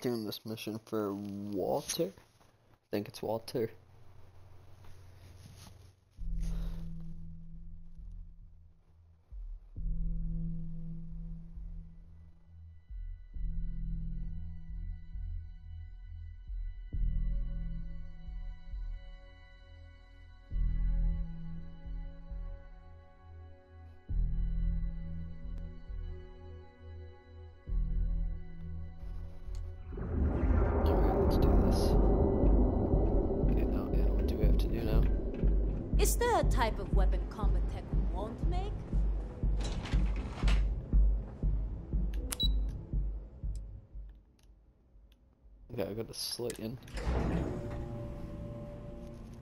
doing this mission for Walter. I think it's Walter.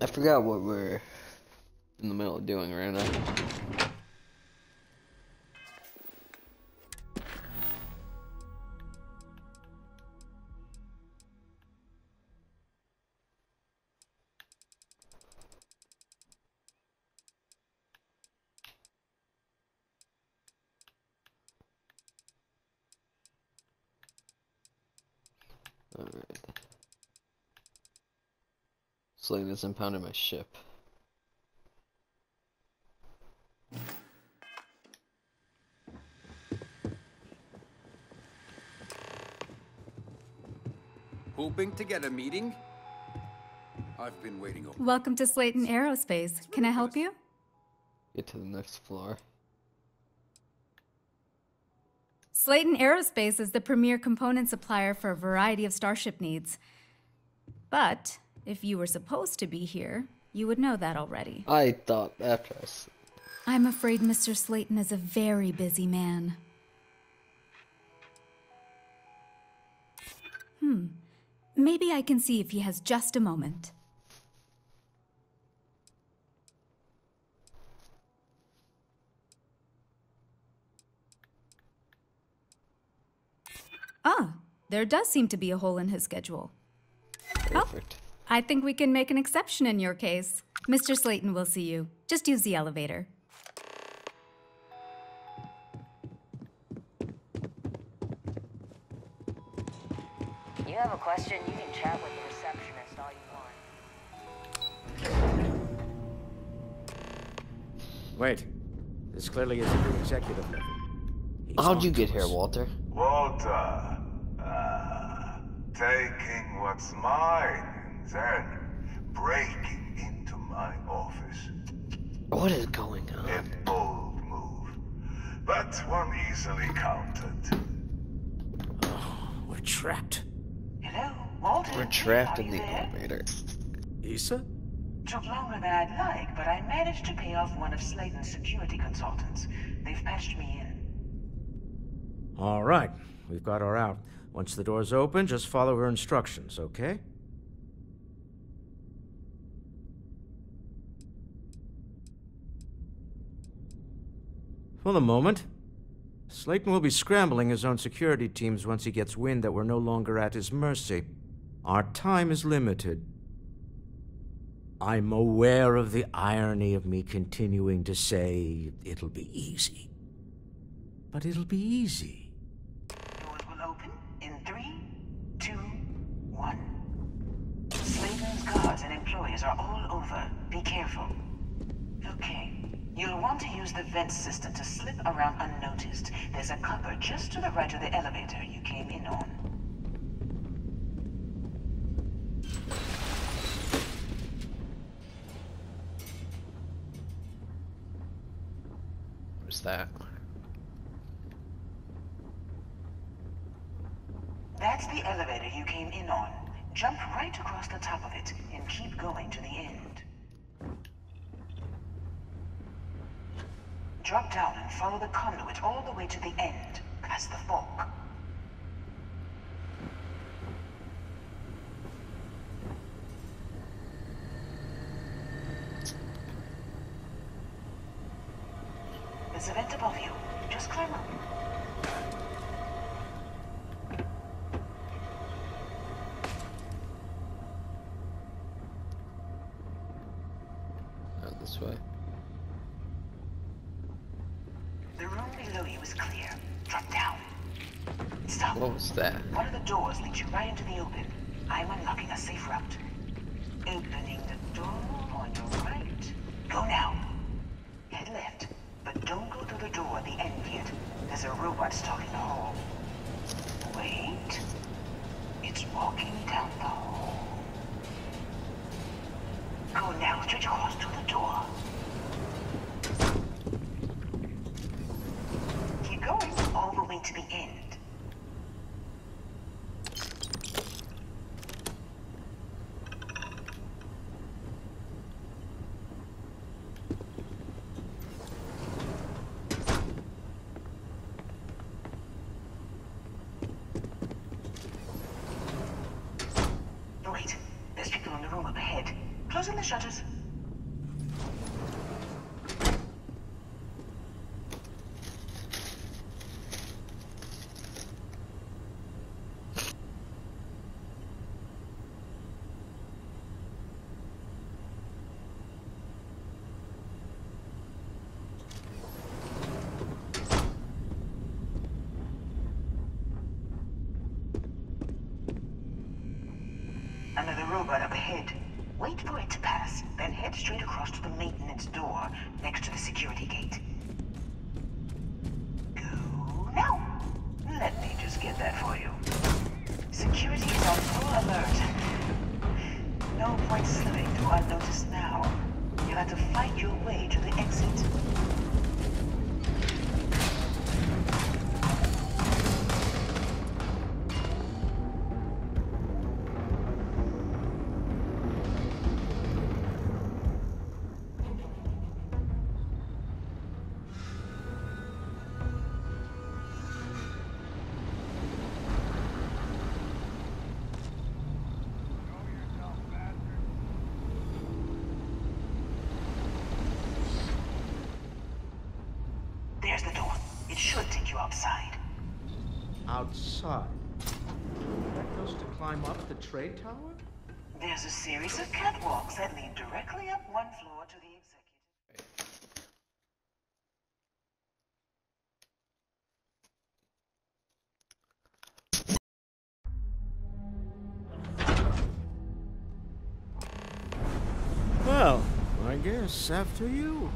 I forgot what we're in the middle of doing right now. Has impounded my ship. Hoping to get a meeting? I've been waiting all Welcome to Slayton Aerospace. Can I help you? Get to the next floor. Slayton Aerospace is the premier component supplier for a variety of starship needs. But if you were supposed to be here, you would know that already. I thought that was. I'm afraid Mr. Slayton is a very busy man. Hmm. Maybe I can see if he has just a moment. Ah, there does seem to be a hole in his schedule. perfect. I think we can make an exception in your case. Mr. Slayton will see you. Just use the elevator. You have a question, you can chat with the receptionist all you want. Wait. This clearly isn't the executive level. He's How'd you to get here. Walter? Walter, ah, taking what's mine and then breaking into my office. What is going on? A bold move, but one easily countered. Oh, we're trapped. Hello, Walter. We're trapped in the there? elevator. Issa? Took longer than I'd like, but I managed to pay off one of Slayton's security consultants. They've patched me in. All right. We've got her out. Once the door's open, just follow her instructions, okay? For the moment, Slayton will be scrambling his own security teams once he gets wind that we're no longer at his mercy. Our time is limited. I'm aware of the irony of me continuing to say it'll be easy. But it'll be easy. Doors will open in three, two, one. Slayton's guards and employees are all over. Be careful. Okay. You'll want to use the vent system to slip around unnoticed. There's a cupboard just to the right of the elevator you came in on. What's that? That's the elevator you came in on. Jump right across the top of it and keep going to the end. Drop down and follow the conduit all the way to the end, past the fork. the robot up ahead. Wait for it to pass, then head straight across to the maintenance door next to the security gate. guess after you.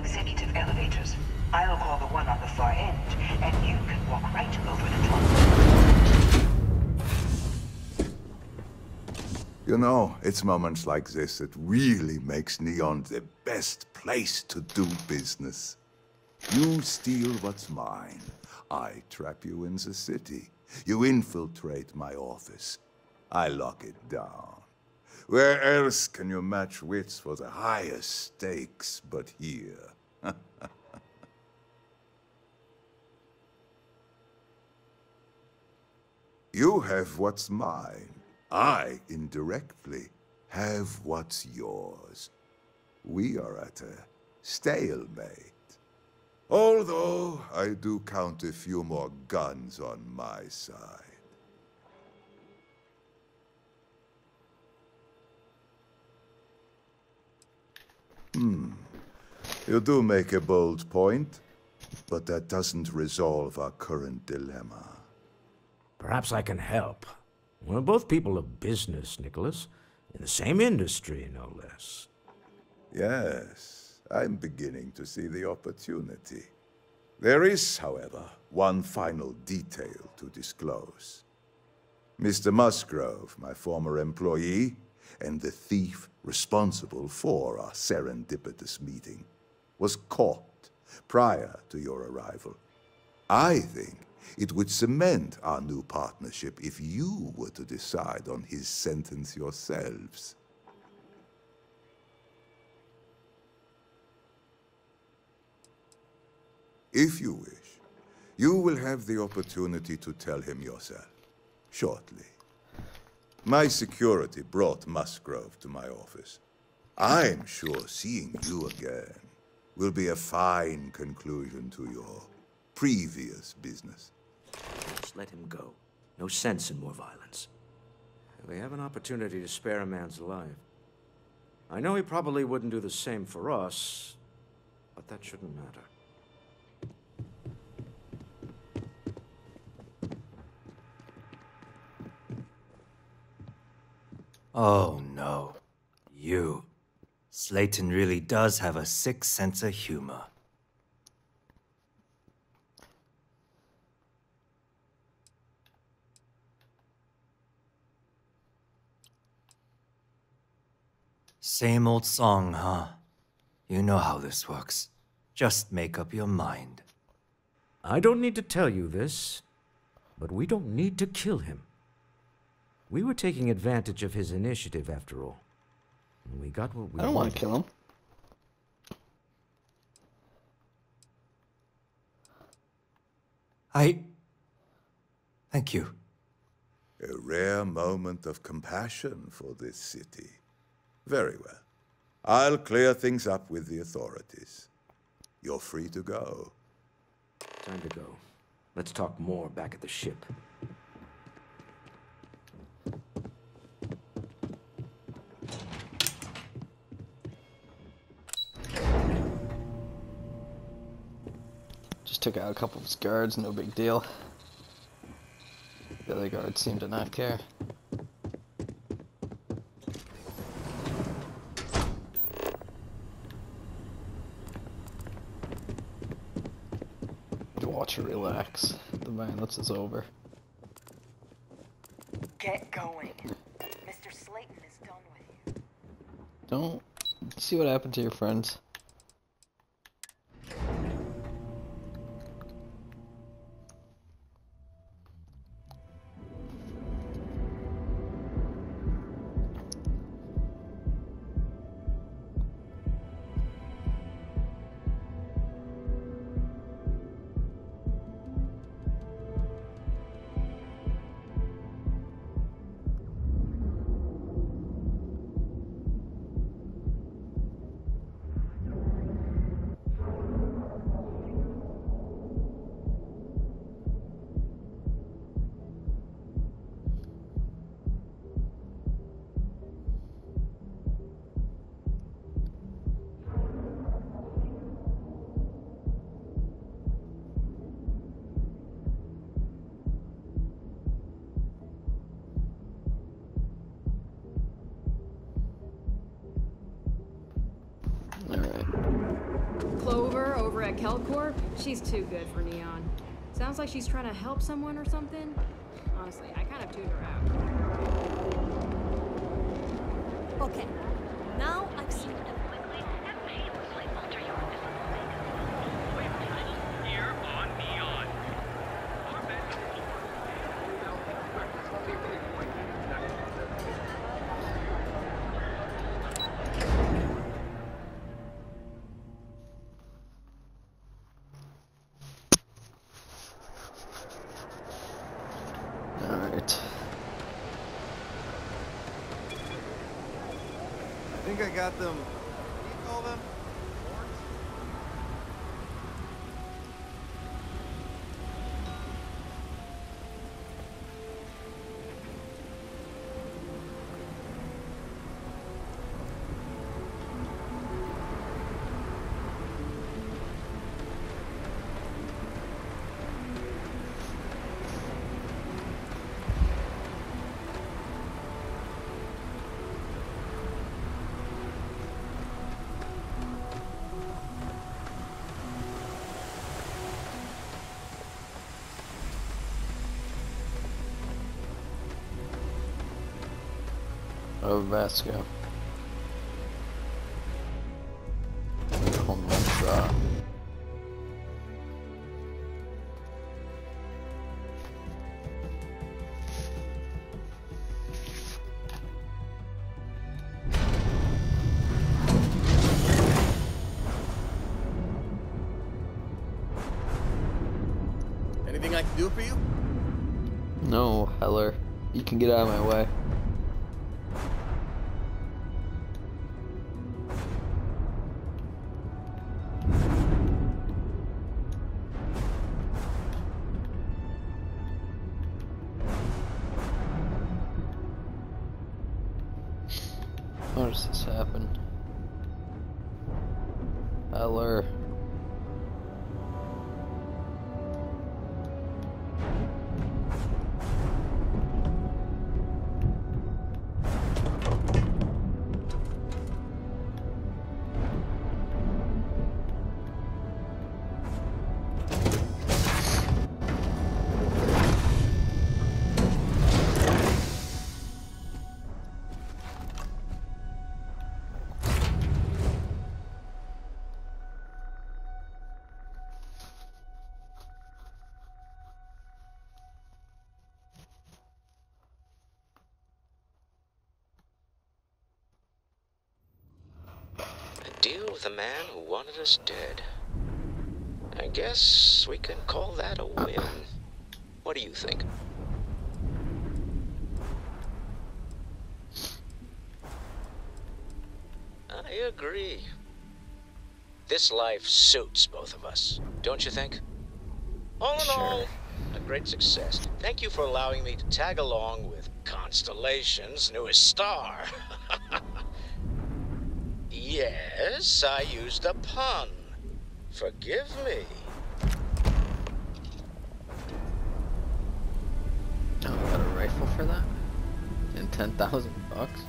Executive elevators. I'll call the one on the far end, and you can walk right over the top. You know, it's moments like this that really makes Neon the best place to do business. You steal what's mine. I trap you in the city. You infiltrate my office. I lock it down. Where else can you match wits for the highest stakes but here? You have what's mine. I, indirectly, have what's yours. We are at a stalemate. Although I do count a few more guns on my side. Hmm. You do make a bold point, but that doesn't resolve our current dilemma. Perhaps I can help. We're both people of business, Nicholas. In the same industry, no less. Yes, I'm beginning to see the opportunity. There is, however, one final detail to disclose. Mr. Musgrove, my former employee, and the thief responsible for our serendipitous meeting, was caught prior to your arrival. I think it would cement our new partnership if you were to decide on his sentence yourselves. If you wish, you will have the opportunity to tell him yourself, shortly. My security brought Musgrove to my office. I'm sure seeing you again will be a fine conclusion to your previous business. Just let him go. No sense in more violence. We have an opportunity to spare a man's life. I know he probably wouldn't do the same for us, but that shouldn't matter. Oh no. You. Slayton really does have a sick sense of humor. Same old song, huh? You know how this works. Just make up your mind. I don't need to tell you this, but we don't need to kill him. We were taking advantage of his initiative, after all. And we got what we I don't want to kill him. I. Thank you. A rare moment of compassion for this city. Very well. I'll clear things up with the authorities. You're free to go. Time to go. Let's talk more back at the ship. Just took out a couple of his guards, no big deal. The other guards seem to not care. Watch her relax. The violence is over. Get going. Mr. Slayton is done with you. Don't see what happened to your friends. She's too good for Neon. Sounds like she's trying to help someone or something. Honestly, I kind of tuned her out. Okay, now I've seen everything. Got them. Oh, Vasco. Contra. Anything I can do for you? No, Heller. You can get out of my way. With a man who wanted us dead. I guess we can call that a win. Uh-huh. What do you think? I agree. This life suits both of us, don't you think? All in all, a great success. Thank you for allowing me to tag along with Constellation's newest star. yes, I used a pun. Forgive me. Oh, got a rifle for that? And 10,000 bucks?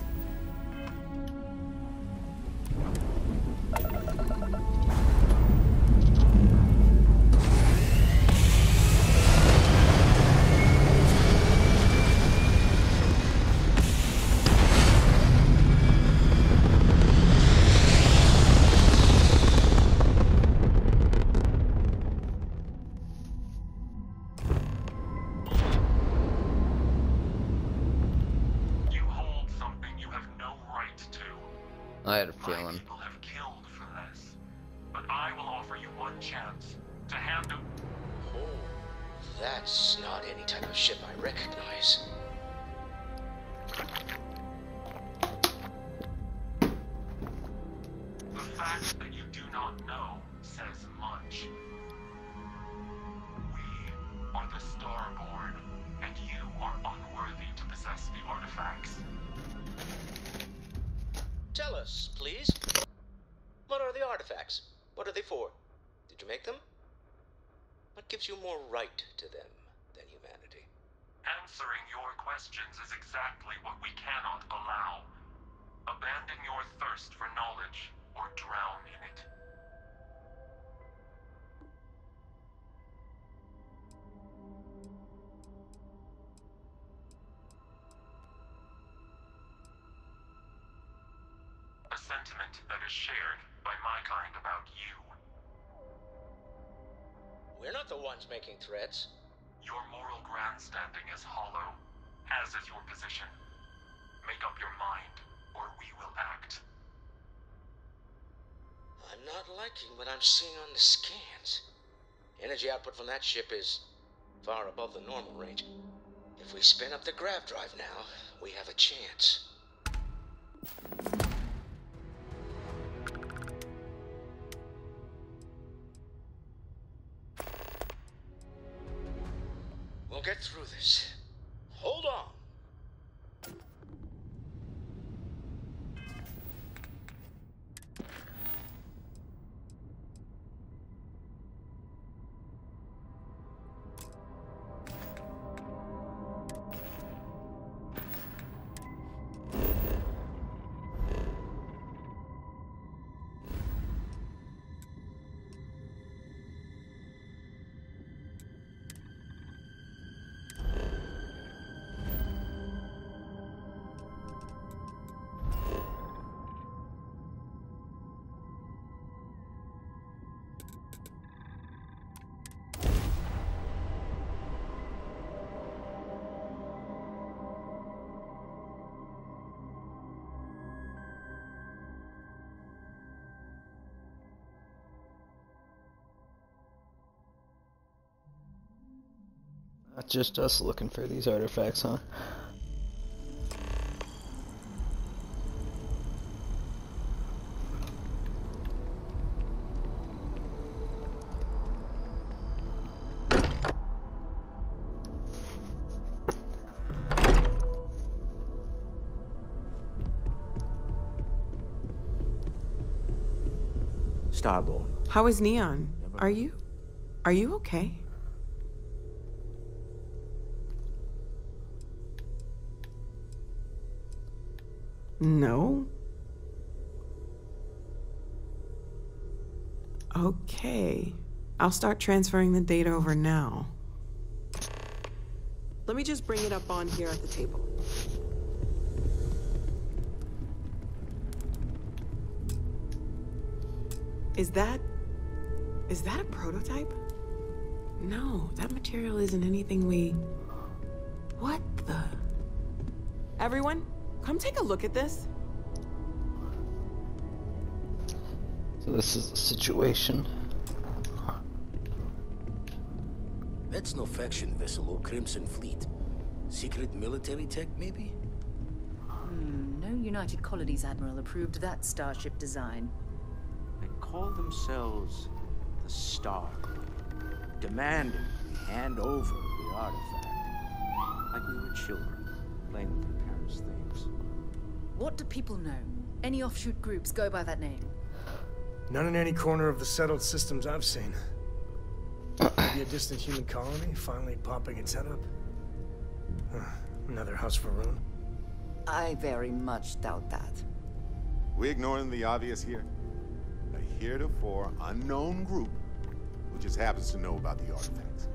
Sentiment that is shared by my kind about you. We're not the ones making threats. Your moral grandstanding is hollow, as is your position. Make up your mind, or we will act. I'm not liking what I'm seeing on the scans. Energy output from that ship is far above the normal range. If we spin up the grav drive now, we have a chance. Just us looking for these artifacts, huh? Starborn. How is Neon? Are you? Are you okay? No. Okay. I'll start transferring the data over now. Let me just bring it up on here at the table. Is that... Is that a prototype? No, that material isn't anything we... What the... Everyone, come take a look at this. So this is the situation. That's no faction vessel or Crimson Fleet. Secret military tech, maybe? Hmm, no United Colonies Admiral approved that starship design. They call themselves the Star, demanding we hand over the artifact. Like we were children, playing with their parents' things. What do people know? Any offshoot groups go by that name? None in any corner of the settled systems I've seen. Maybe a distant human colony finally popping its head up. Huh, Another house Va'ruun. I very much doubt that. We ignoring the obvious here? A heretofore unknown group who just happens to know about the artifacts.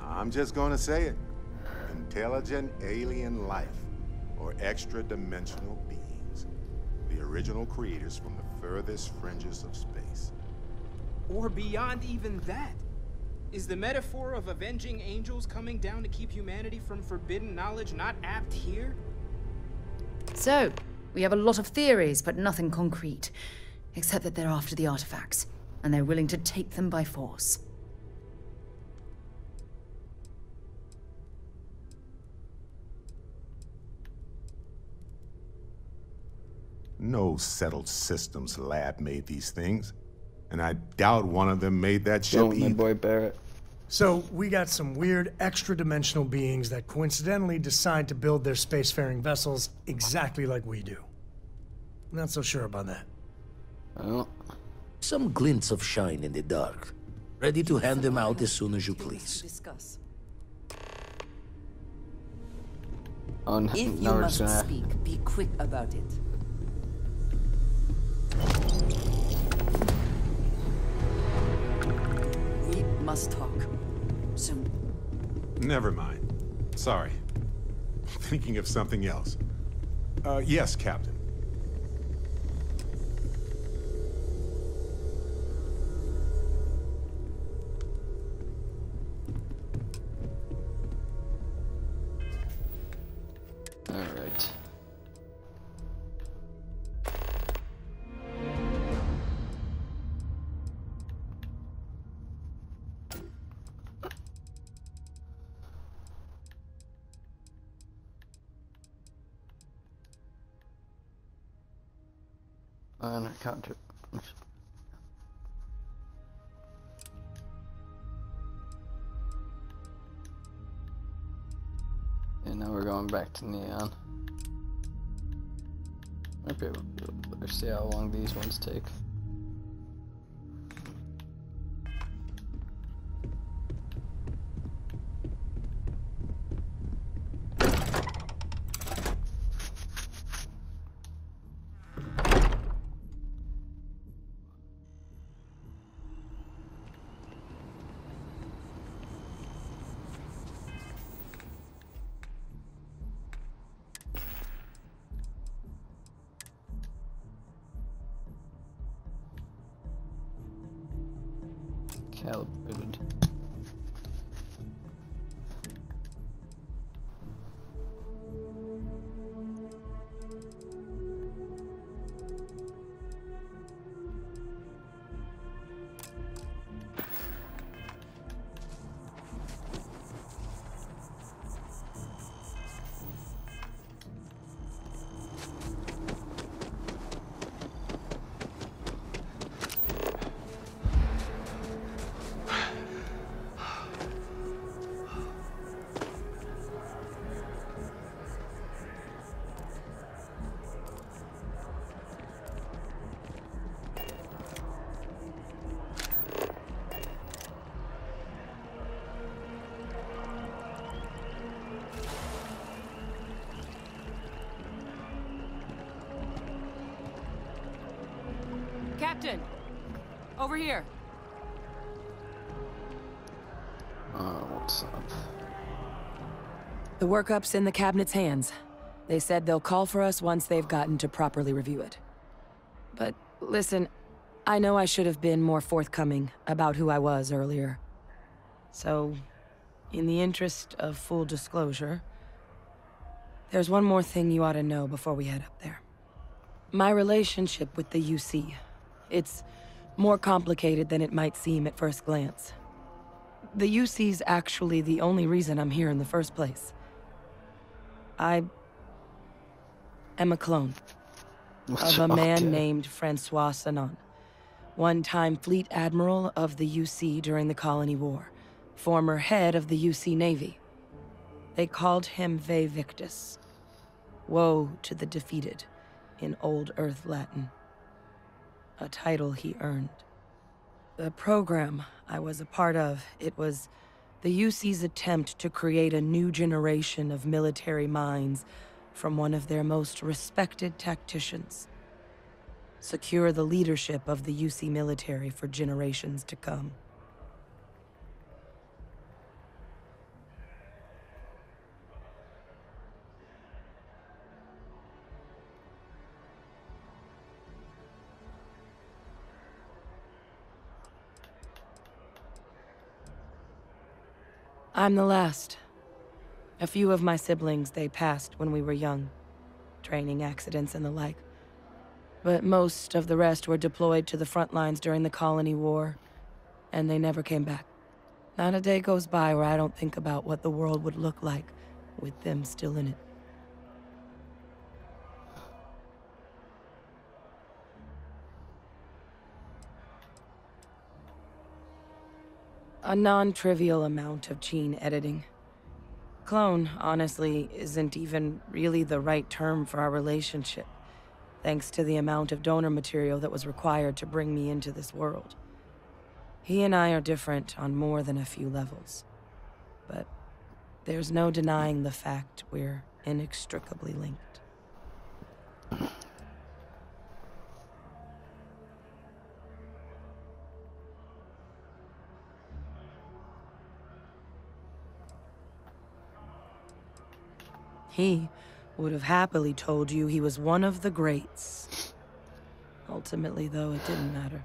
I'm just gonna say it. Intelligent alien life, or extra-dimensional beings. The original creators from the furthest fringes of space. Or beyond even that. Is the metaphor of avenging angels coming down to keep humanity from forbidden knowledge not apt here? So, we have a lot of theories, but nothing concrete. Except that they're after the artifacts, and they're willing to take them by force. No settled systems lab made these things. And I doubt one of them made that ship Going, my either. boy Barrett. So, we got some weird extra-dimensional beings that coincidentally decide to build their spacefaring vessels exactly like we do. Not so sure about that. Well, some glints of shine in the dark. Ready to hand them out as soon as you please. Discuss. Oh, n- If you now must just speak, be quick about it. We must talk. Soon. Never mind. Sorry. Thinking of something else. Uh, yes, Captain. And now we're going back to Neon. Might be able to see how long these ones take. Calibrated. Captain! Over here. Uh, what's up? The workup's in the cabinet's hands. They said they'll call for us once they've gotten to properly review it. But listen, I know I should have been more forthcoming about who I was earlier. So, in the interest of full disclosure, there's one more thing you ought to know before we head up there. My relationship with the UC. It's more complicated than it might seem at first glance. The UC's actually the only reason I'm here in the first place. I am a clone of a man Okay. named Francois Sanon, one-time fleet admiral of the UC during the Colony War, former head of the UC Navy. They called him Vae Victis. Woe to the defeated, in Old Earth Latin. A title he earned. The program I was a part of, it was the UC's attempt to create a new generation of military minds from one of their most respected tacticians. Secure the leadership of the UC military for generations to come. I'm the last. A few of my siblings, they passed when we were young. Training accidents and the like. But most of the rest were deployed to the front lines during the Colony War, and they never came back. Not a day goes by where I don't think about what the world would look like with them still in it. A non-trivial amount of gene editing. Clone, honestly, isn't even really the right term for our relationship, thanks to the amount of donor material that was required to bring me into this world. He and I are different on more than a few levels, but there's no denying the fact we're inextricably linked. He would have happily told you he was one of the greats. Ultimately, though, it didn't matter.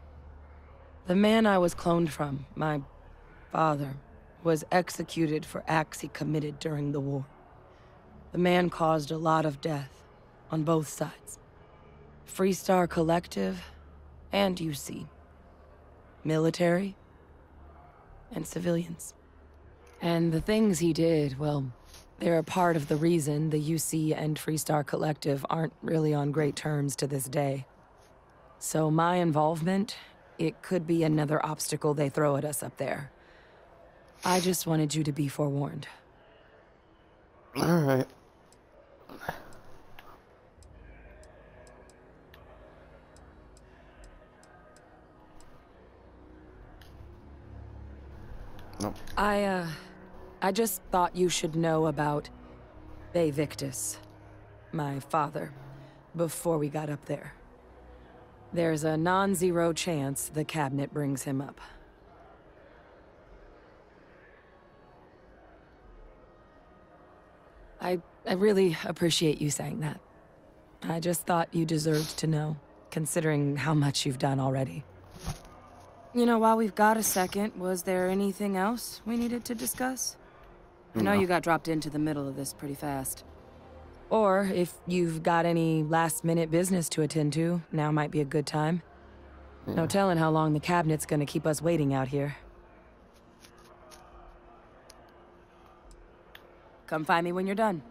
The man I was cloned from, my father, was executed for acts he committed during the war. The man caused a lot of death on both sides. Freestar Collective and UC. Military and civilians. And the things he did, well, they're a part of the reason the UC and Freestar Collective aren't really on great terms to this day. So my involvement, it could be another obstacle they throw at us up there. I just wanted you to be forewarned. Alright. Nope. I, uh, I just thought you should know about Vae Victis, my father, before we got up there. There's a non-zero chance the cabinet brings him up. I, I really appreciate you saying that. I just thought you deserved to know, considering how much you've done already. You know, while we've got a second, was there anything else we needed to discuss? I know No. you got dropped into the middle of this pretty fast. Or if you've got any last-minute business to attend to, now might be a good time. No telling how long the cabinet's gonna keep us waiting out here. Come find me when you're done.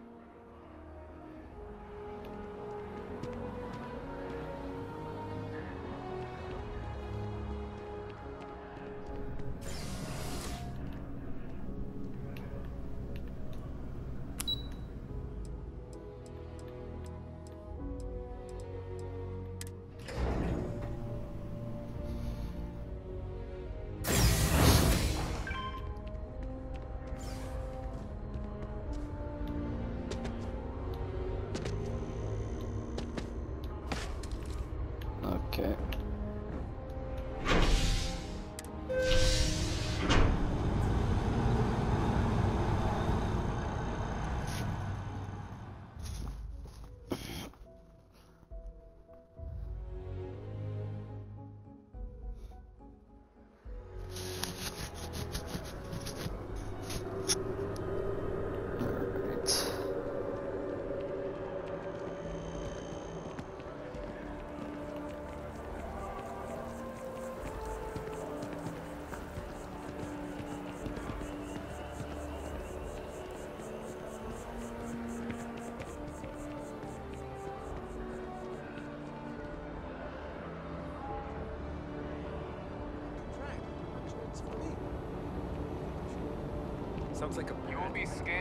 Sounds like a. You will be scanned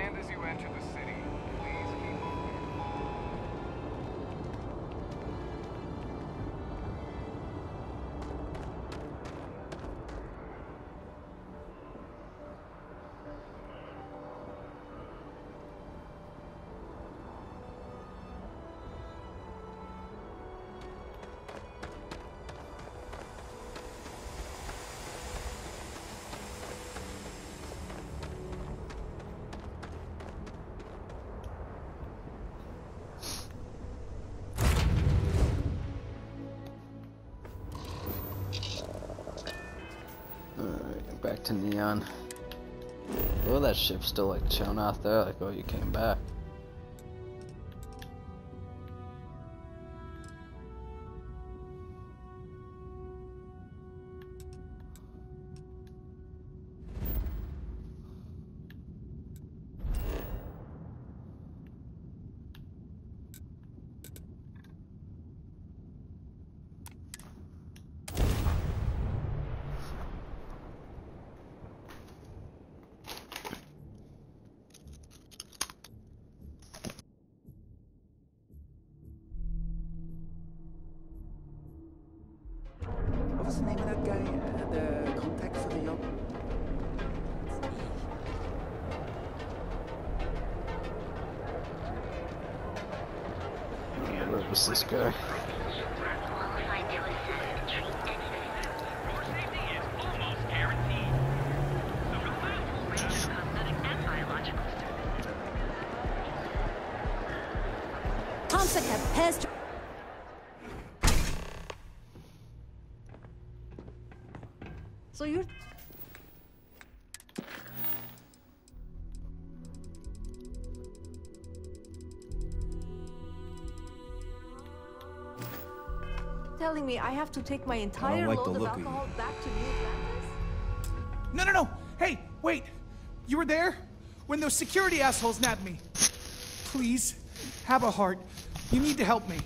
to Neon. Oh, that ship's still like chilling out there, like, oh, you came back. The contact for the yacht? Yeah, where was this guy? Hamsaka pest. So me I have to take my entire like load of look of alcohol back to New Atlantis? No, no, no! Hey, wait! You were there? When those security assholes nabbed me. Please, have a heart. You need to help me.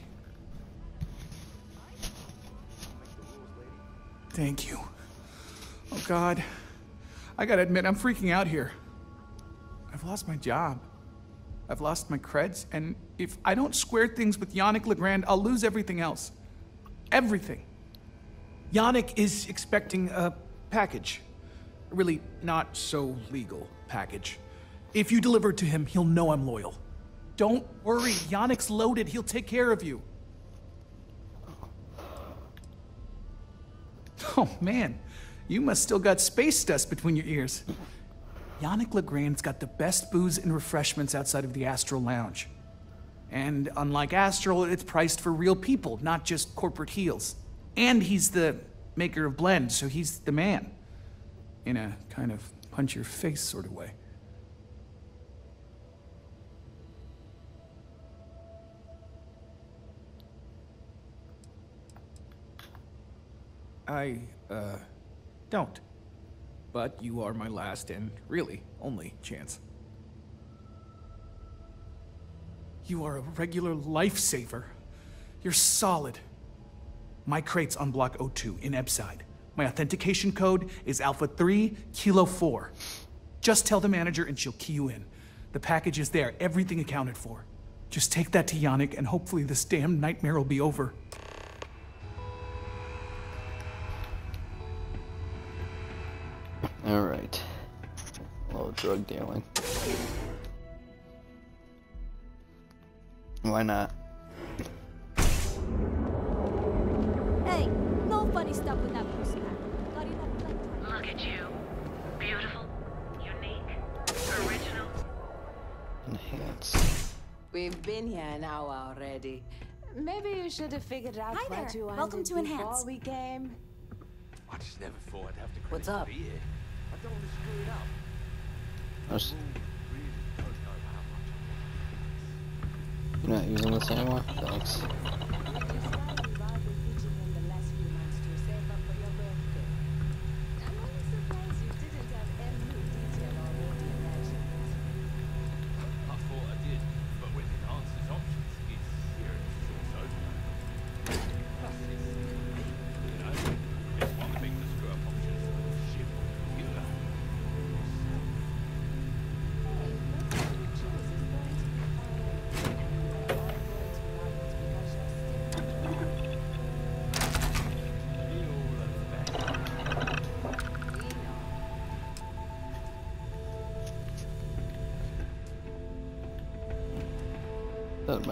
Thank you. Oh, God. I gotta admit, I'm freaking out here. I've lost my job. I've lost my creds, and if I don't square things with Yannick Legrand, I'll lose everything else. Everything. Yannick is expecting a package. Really not so legal package. If you deliver it to him, he'll know I'm loyal. Don't worry, Yannick's loaded. He'll take care of you. Oh man, you must still got space dust between your ears. Yannick Legrand's got the best booze and refreshments outside of the Astral Lounge. And unlike Astral, it's priced for real people, not just corporate heels. And he's the maker of blends, so he's the man. In a kind of punch your face sort of way. I, uh, don't. But you are my last and really only chance. You are a regular lifesaver. You're solid. My crate's on block O2 in Ebbside. My authentication code is Alpha 3 Kilo 4. Just tell the manager and she'll key you in. The package is there, everything accounted for. Just take that to Yannick and hopefully this damn nightmare will be over. Alright. Little drug dealing. Why not? Hey, no funny stuff with that postpack. Got enough playtime. Look at you. Beautiful, unique, original. Enhance. We've been here an hour already. Maybe you should have figured out Hi what there. you Welcome to Enhance. we came. I just never thought I'd have to What's up? here. I don't want to screw it up. That's- Really don't know how much. You're not using this anymore? Thanks.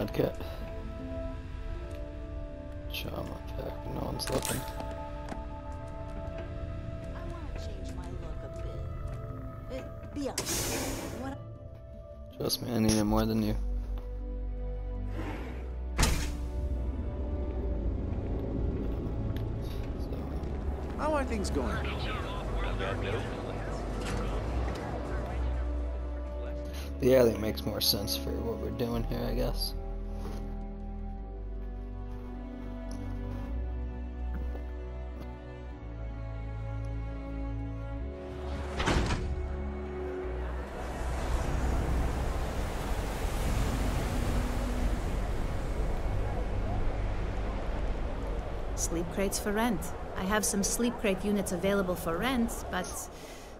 Medkit. Trauma pack. No one's looking. Be honest. What? Trust me, I need it more than you. How are things going? The alley makes more sense for what we're doing here, I guess. Crates for rent. I have some sleep crate units available for rent, but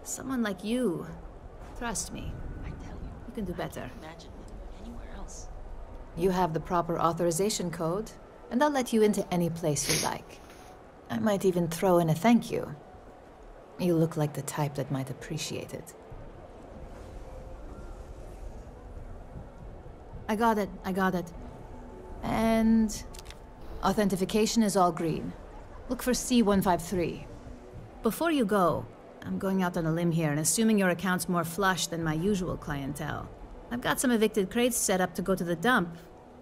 someone like you, trust me, I tell you You can do better. Imagine anywhere else. You have the proper authorization code, and I'll let you into any place you like. I might even throw in a thank you. You look like the type that might appreciate it. I got it, I got it. And authentication is all green. Look for C153. Before you go, I'm going out on a limb here and assuming your account's more flush than my usual clientele. I've got some evicted crates set up to go to the dump.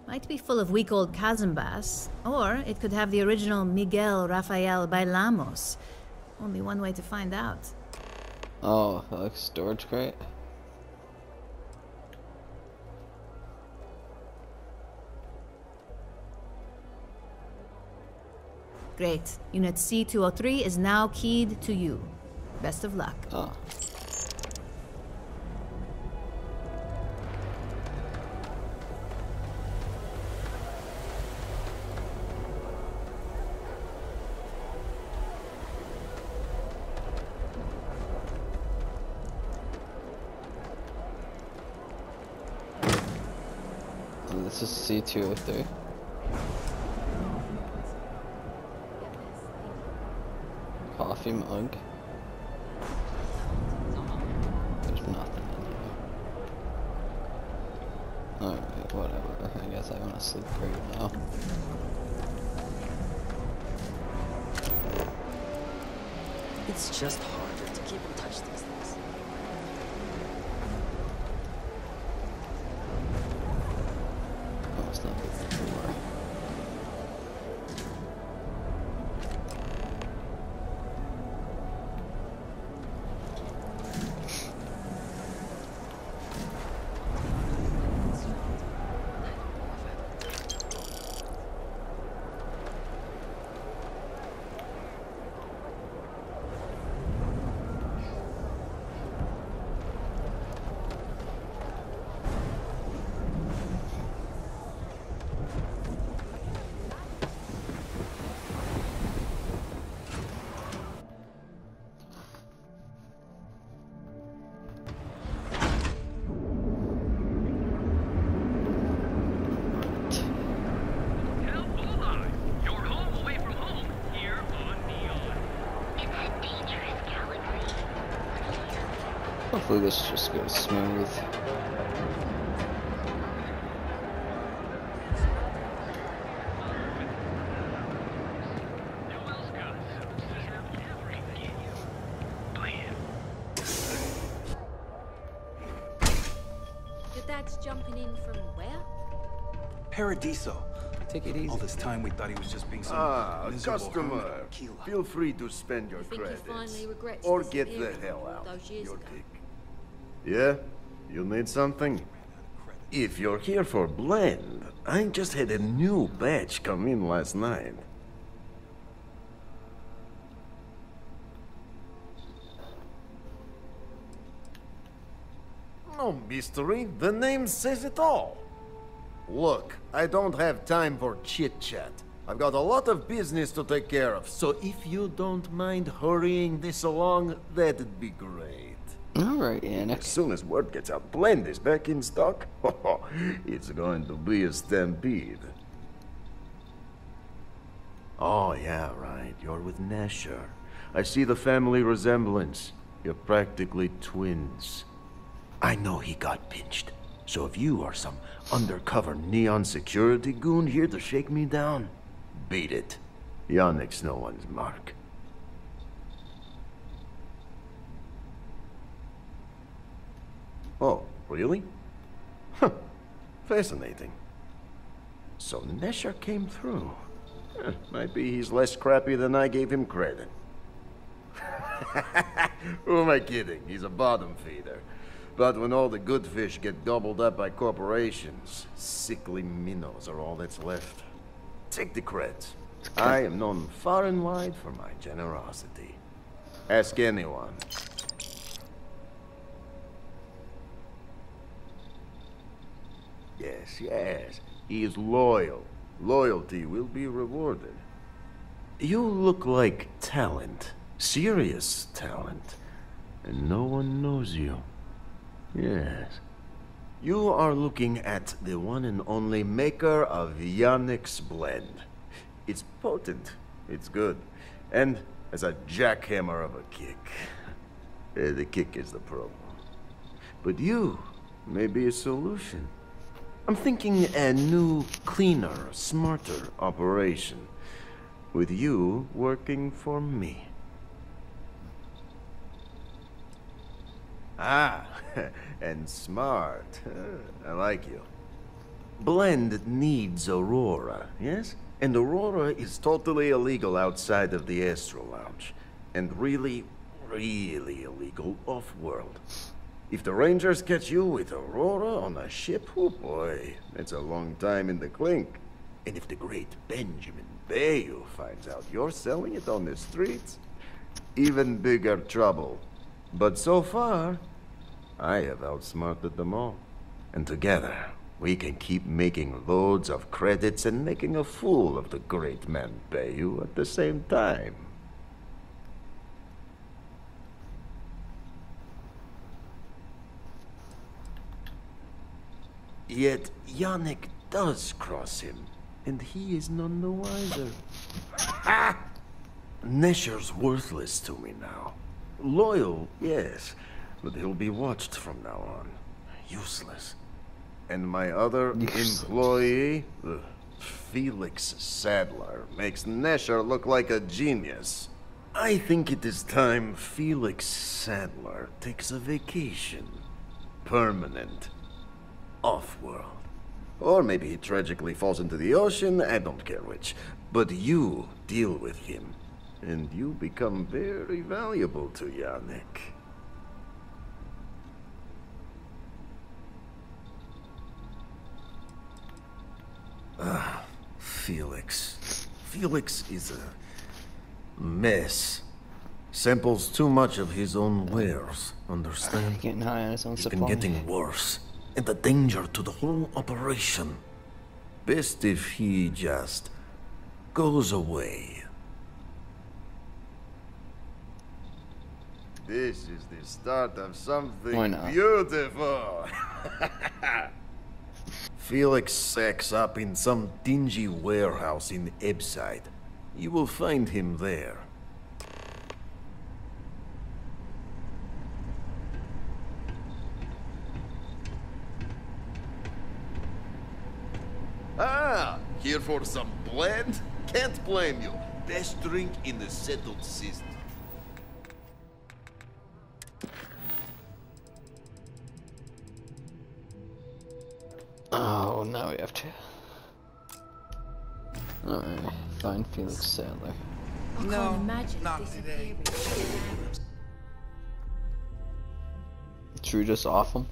Might be full of week old Kazambas, or it could have the original Miguel Rafael Bailamos. Only one way to find out. Oh, like storage crate? Great. Unit C-203 is now keyed to you. Best of luck. Oh. This is C203. Coffee mug. There's nothing in here. Alright, whatever. I guess I want to sleep great now. It's just harder to keep in touch these days. Hopefully this just goes smooth. Dad's jumping in from where? Paradiso. Take it easy. All this time we thought he was just being some Ah, customer. hermit of Aquila. Feel free to spend your think he credits. finally regrets Or get the hell out. those years Your ago? Yeah? You need something? If you're here for blend, I just had a new batch come in last night. No mystery, the name says it all. Look, I don't have time for chit-chat. I've got a lot of business to take care of, so if you don't mind hurrying this along, that'd be great. Alright, Yannick. As soon as word gets out, Blend is back in stock. it's going to be a stampede. Oh, yeah, right. You're with Nesher. I see the family resemblance. You're practically twins. I know he got pinched. So if you are some undercover neon security goon here to shake me down, beat it. Yannick's no one's mark. Oh, really? Huh. Fascinating. So Nesher came through. Huh, Might be he's less crappy than I gave him credit. Who am I kidding? He's a bottom feeder. But when all the good fish get gobbled up by corporations, sickly minnows are all that's left. Take the creds. I am known far and wide for my generosity. Ask anyone. Yes, yes. He is loyal. Loyalty will be rewarded. You look like talent. Serious talent. And no one knows you. Yes. You are looking at the one and only maker of Yannick's blend. It's potent. It's good. And as a jackhammer of a kick. Eh, the kick is the problem. But you may be a solution. I'm thinking a new, cleaner, smarter operation. With you working for me. Ah, and smart. I like you. Blend needs Aurora, yes? And Aurora is totally illegal outside of the Astral Lounge. And really, really illegal off-world. If the Rangers catch you with Aurora on a ship, oh boy, that's a long time in the clink. And if the great Benjamin Bayu finds out you're selling it on the streets, even bigger trouble. But so far, I have outsmarted them all. And together, we can keep making loads of credits and making a fool of the great man Bayu at the same time. Yet Yannick does cross him, and he is none the wiser. Ah! Nesher's worthless to me now. Loyal, yes, but he'll be watched from now on. Useless. And my other employee, ugh, Felix Sadler, makes Nesher look like a genius. I think it is time Felix Sadler takes a vacation. Permanent. Off-world. Or maybe he tragically falls into the ocean, I don't care which. But you deal with him, and you become very valuable to Yannick. Ah, Felix. Felix is a mess. Samples too much of his own wares, understand? Getting high on his own It's supply. been getting worse, and a danger to the whole operation. Best if he just goes away. This is the start of something Why not? beautiful. Felix sacks up in some dingy warehouse in Ebbside. You will find him there. Ah, here for some blend? Can't blame you. Best drink in the settled system. Oh, now we have to. Alright, find Felix Sadler. I No, can't imagine not disappearing. Should we just off him?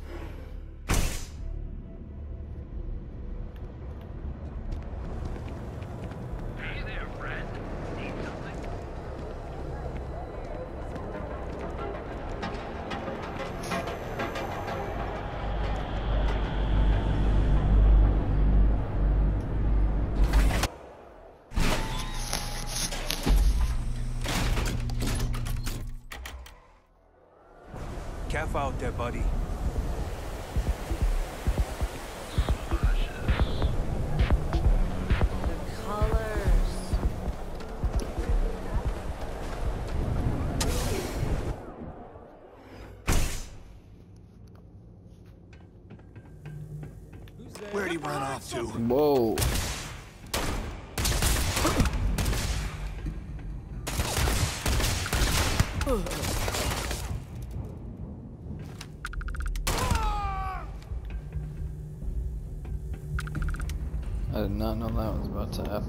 To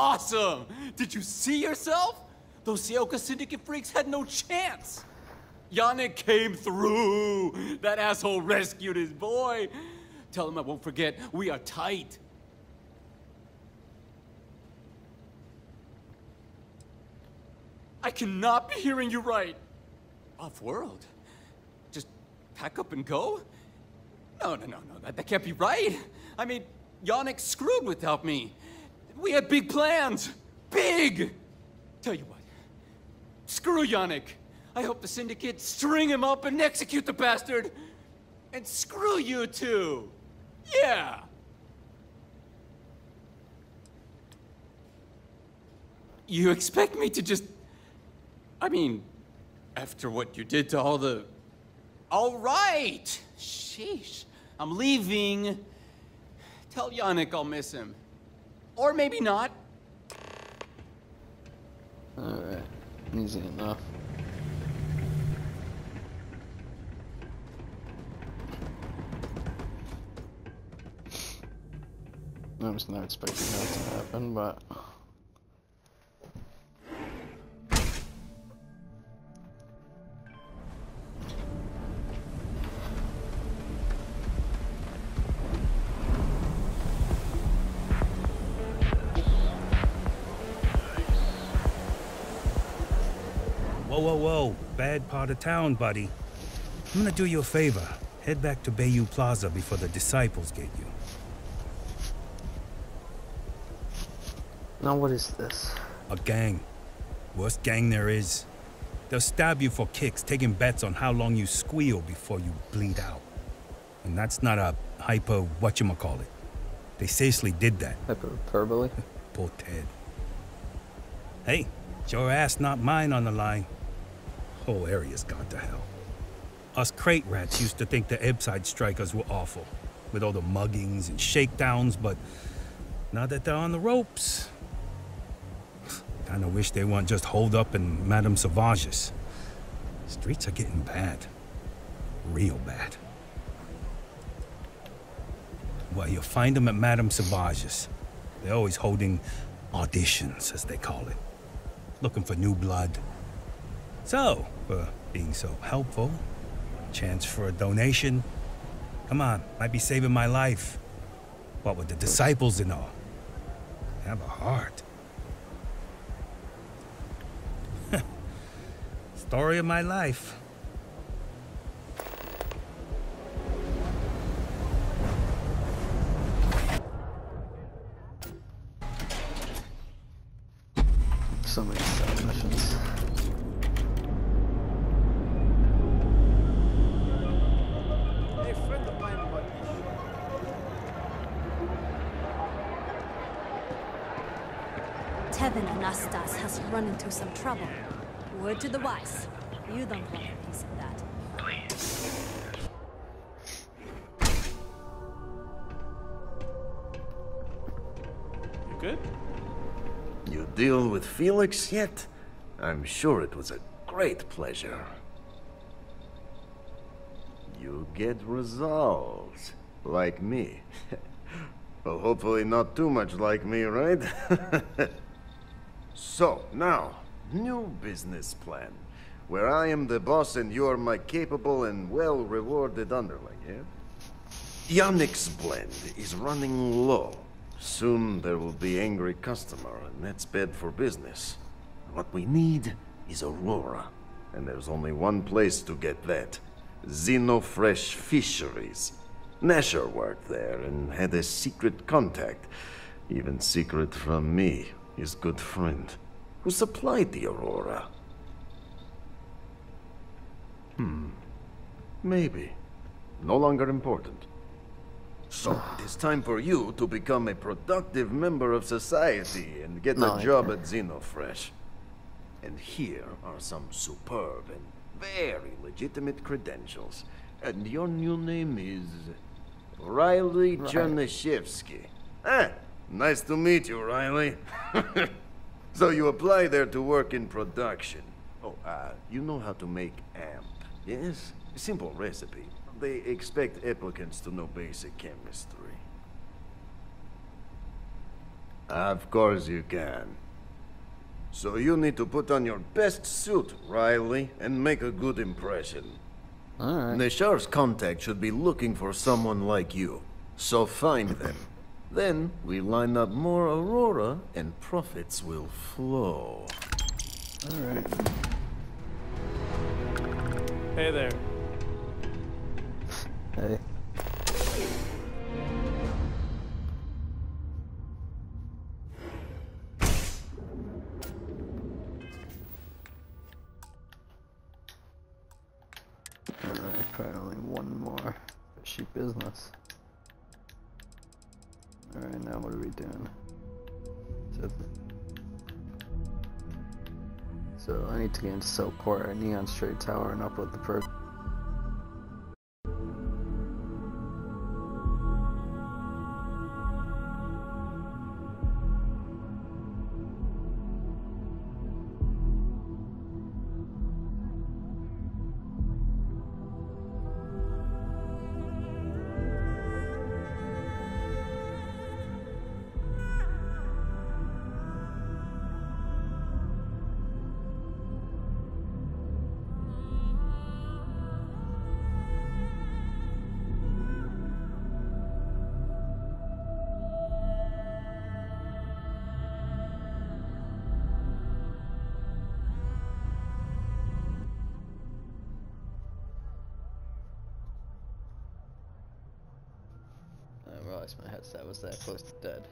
awesome! Did you see yourself? Those Sioka Syndicate freaks had no chance! Yannick came through! That asshole rescued his boy! Tell him I won't forget, we are tight. I cannot be hearing you right! Off world? Just pack up and go? No, no, no, no, that, that can't be right! I mean, Yannick screwed without me! We had big plans! Big! Tell you what, screw Yannick! I hope the Syndicate string him up and execute the bastard! And screw you too! Yeah! You expect me to just. I mean, after what you did to all the. All right! Sheesh. I'm leaving. Tell Yannick I'll miss him. Or maybe not. alright. Easy enough. I was not expecting that to happen, but whoa, whoa. Bad part of town, buddy. I'm gonna do you a favor. Head back to Bayou Plaza before the disciples get you. Now what is this? A gang. Worst gang there is. They'll stab you for kicks, taking bets on how long you squeal before you bleed out. And that's not a hyper whatchamacallit. They seriously did that. Hyperbole? Poor Ted. Hey, it's your ass, not mine on the line. Whole area's gone to hell. Us crate rats used to think the Ebbside strikers were awful, with all the muggings and shakedowns, but now that they're on the ropes, kinda wish they weren't just holed up in Madame Sauvage's. Streets are getting bad. Real bad. Well, you'll find them at Madame Sauvage's. They're always holding auditions, as they call it. Looking for new blood. So, for being so helpful, chance for a donation. Come on, might be saving my life. What with the disciples and all. Have a heart. Story of my life. The wise. You don't want a piece of that. You good? You deal with Felix yet? I'm sure it was a great pleasure. You get results. Like me. well, hopefully not too much like me, right? so, now, new business plan. Where I am the boss and you're my capable and well-rewarded underling, yeah? Yannick's blend is running low. Soon there will be angry customer, and that's bad for business. What we need is Aurora, and there's only one place to get that. Xenofresh Fisheries. Nesher worked there and had a secret contact, even secret from me, his good friend, who supplied the Aurora. Hmm. Maybe. No longer important. So, it is time for you to become a productive member of society and get No, a I job can't. at Xenofresh. And here are some superb and very legitimate credentials. And your new name is Riley Right. Chernyshevsky. Ah, nice to meet you, Riley. so you apply there to work in production. Oh, uh, you know how to make amp, yes? Simple recipe. They expect applicants to know basic chemistry. Of course you can. So you need to put on your best suit, Riley, and make a good impression. Alright. Nesher's contact should be looking for someone like you. So find them. Then we line up more Aurora and profits will flow. Alright. Hey there. Hey. Alright, probably only one more fishy business. Alright, now what are we doing? So, so I need to get into Silkport, Neon Straight Tower, and upload the first. That close to dead.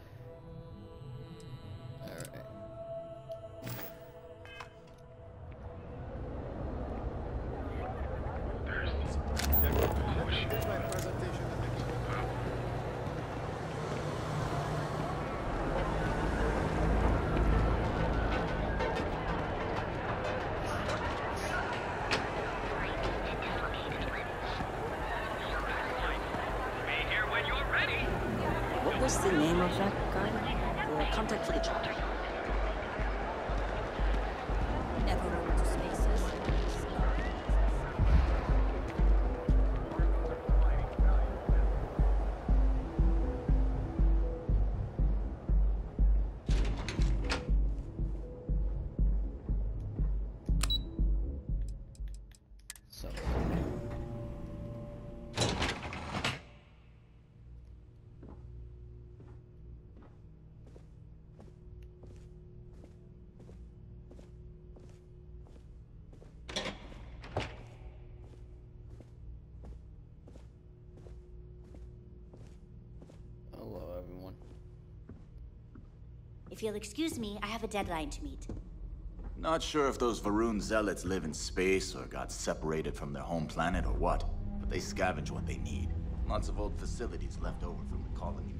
If you'll excuse me, I have a deadline to meet. Not sure if those Va'ruun zealots live in space or got separated from their home planet or what, but they scavenge what they need. Lots of old facilities left over from the colony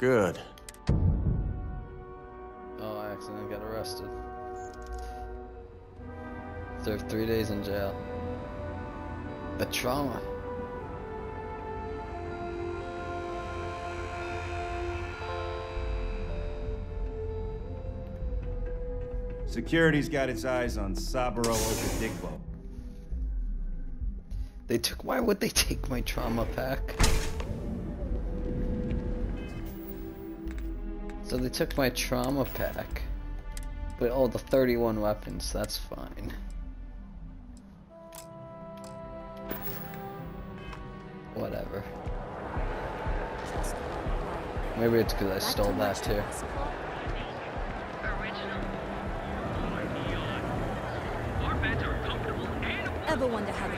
Good. Oh, I accidentally got arrested. Served three days in jail. The trauma. Security's got its eyes on Saburo Okadigbo. They took. Why would they take my trauma pack? So they took my trauma pack. But oh, the 31 weapons. That's fine. Whatever. Maybe it's because I stole that too. Ever wonder how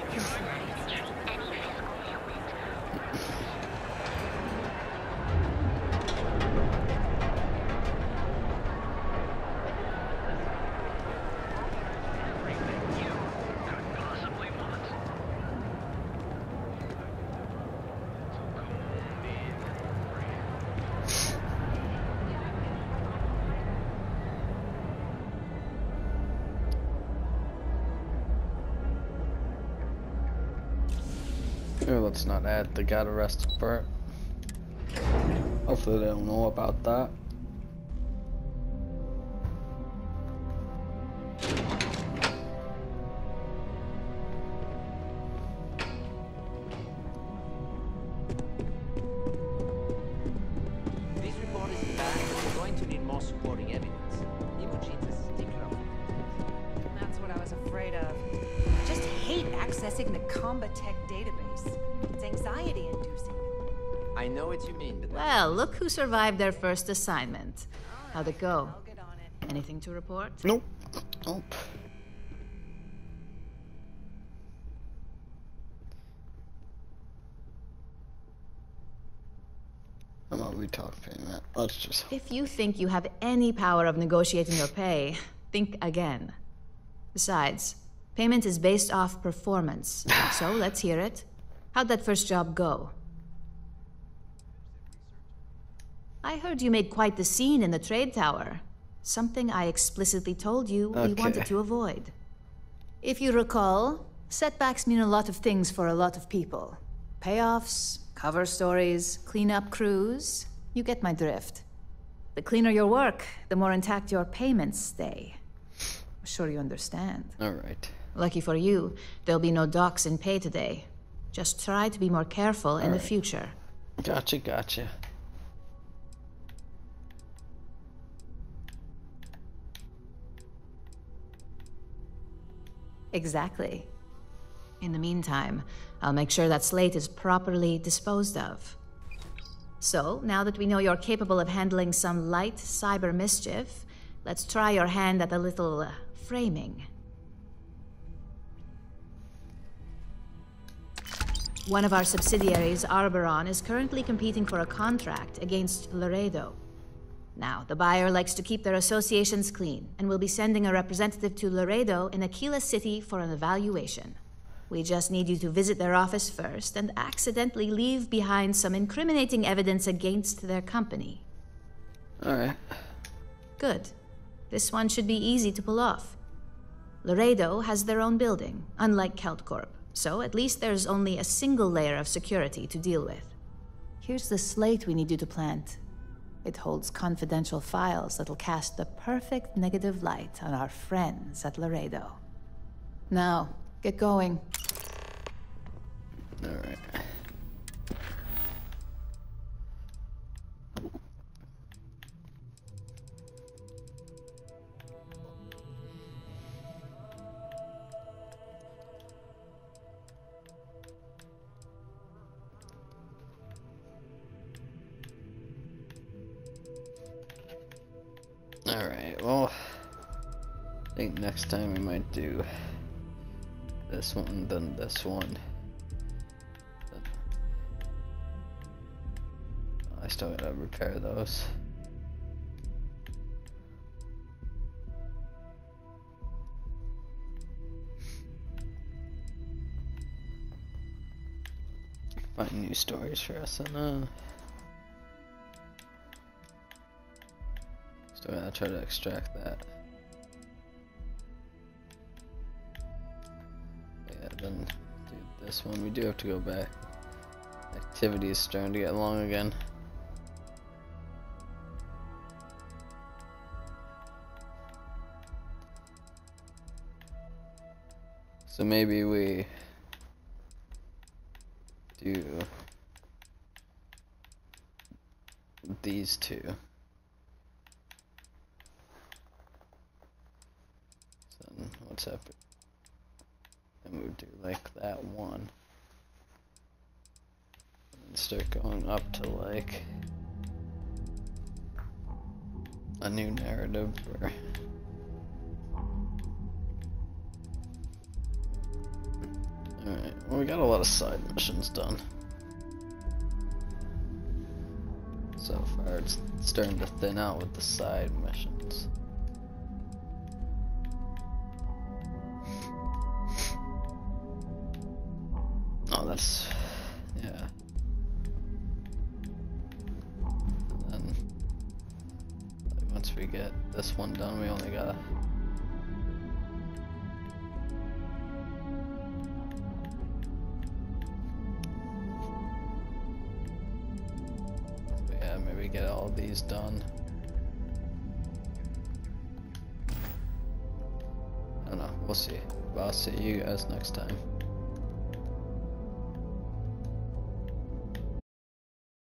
the got arrested part. Hopefully they don't know about that. Survived their first assignment. How'd it go? Anything to report? Nope. Nope. I'm we talk payment. Let's just. If you think you have any power of negotiating your pay, think again. Besides, payment is based off performance. so let's hear it. How'd that first job go? I heard you made quite the scene in the trade tower. Something I explicitly told you we wanted to avoid. If you recall, setbacks mean a lot of things for a lot of people. Payoffs, cover stories, cleanup crews. You get my drift. The cleaner your work, the more intact your payments stay. I'm sure you understand. Alright. Lucky for you, there'll be no docks in pay today. Just try to be more careful in the future. Gotcha, gotcha. Exactly. In the meantime, I'll make sure that slate is properly disposed of. So, now that we know you're capable of handling some light cyber mischief, let's try your hand at a little uh, framing. One of our subsidiaries, Arboron, is currently competing for a contract against Laredo. Now, the buyer likes to keep their associations clean, and will be sending a representative to Laredo in Akila City for an evaluation. We just need you to visit their office first and accidentally leave behind some incriminating evidence against their company. Alright. Good. This one should be easy to pull off. Laredo has their own building, unlike Keltcorp, so at least there's only a single layer of security to deal with. Here's the slate we need you to plant. It holds confidential files that'll cast the perfect negative light on our friends at Laredo. Now, get going. Alright. Alright, think next time we might do this one, then this one. I still gotta repair those. Find new stories for us and uh Still gotta try to extract that. This one. We do have to go back. Activity is starting to get long again. So maybe we do these two. So what's up? And we do like that one. And start going up to like a new narrative Alright, well we got a lot of side missions done. So far it's starting to thin out with the side missions.